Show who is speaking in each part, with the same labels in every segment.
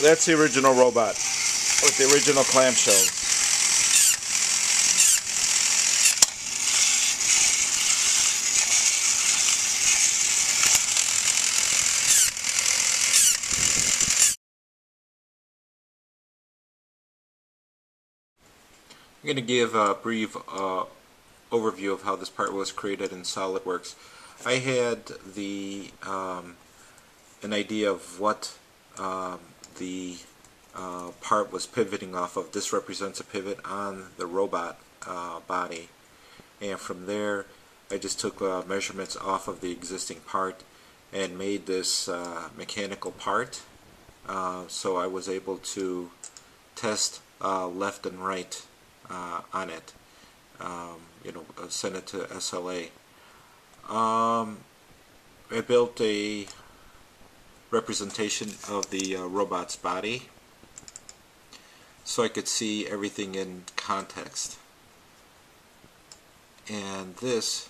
Speaker 1: That's the original robot with the original clamshells. I'm going to give a brief uh, overview of how this part was created in SolidWorks. I had the um, an idea of what um, the uh, part was pivoting off of. This represents a pivot on the robot uh, body and from there I just took uh, measurements off of the existing part and made this uh, mechanical part uh, so I was able to test uh, left and right on it. Um, you know, send it to SLA. Um, I built a representation of the uh, robot's body so I could see everything in context. And this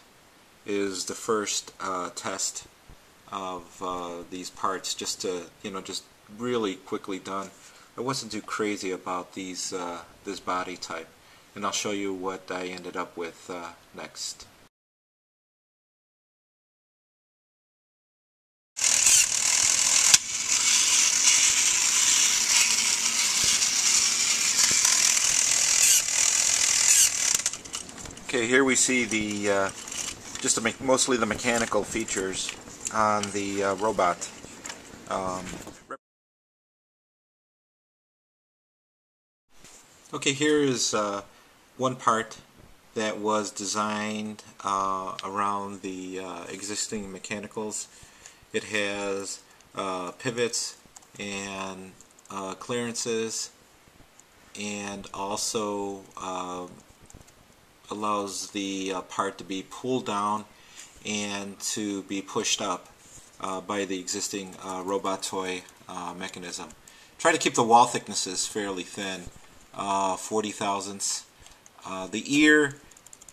Speaker 1: is the first uh, test of uh, these parts just to, you know, just really quickly done. I wasn't too crazy about these uh, this body type and I'll show you what I ended up with uh, next. Okay, here we see the uh, just the make mostly the mechanical features on the uh, robot. Um, okay, here is uh, one part that was designed uh, around the uh, existing mechanicals. It has uh, pivots and clearances and also allows the uh, part to be pulled down and to be pushed up uh, by the existing robot toy mechanism. Try to keep the wall thicknesses fairly thin, 40 thousandths uh, the ear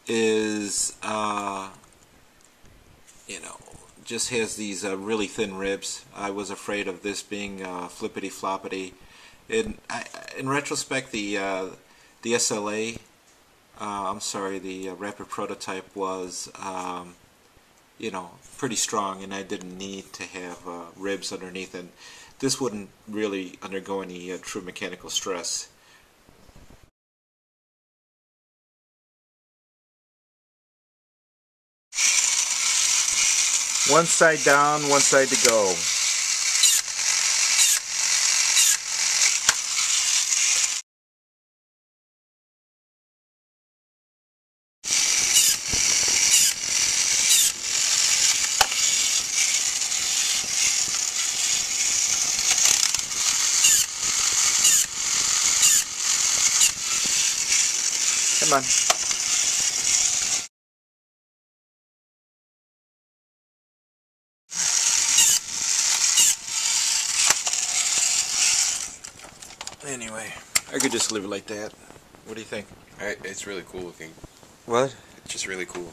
Speaker 1: is, uh, you know, just has these uh, really thin ribs. I was afraid of this being uh, flippity floppity. In I, in retrospect, the uh, the SLA, uh, I'm sorry, the rapid prototype was, um, you know, pretty strong, and I didn't need to have ribs underneath, and this wouldn't really undergo any true mechanical stress. One side down, one side to go. Come on. Anyway, I could just leave it like that. What do you think?
Speaker 2: I, it's really cool looking.
Speaker 1: What?
Speaker 2: It's just really cool.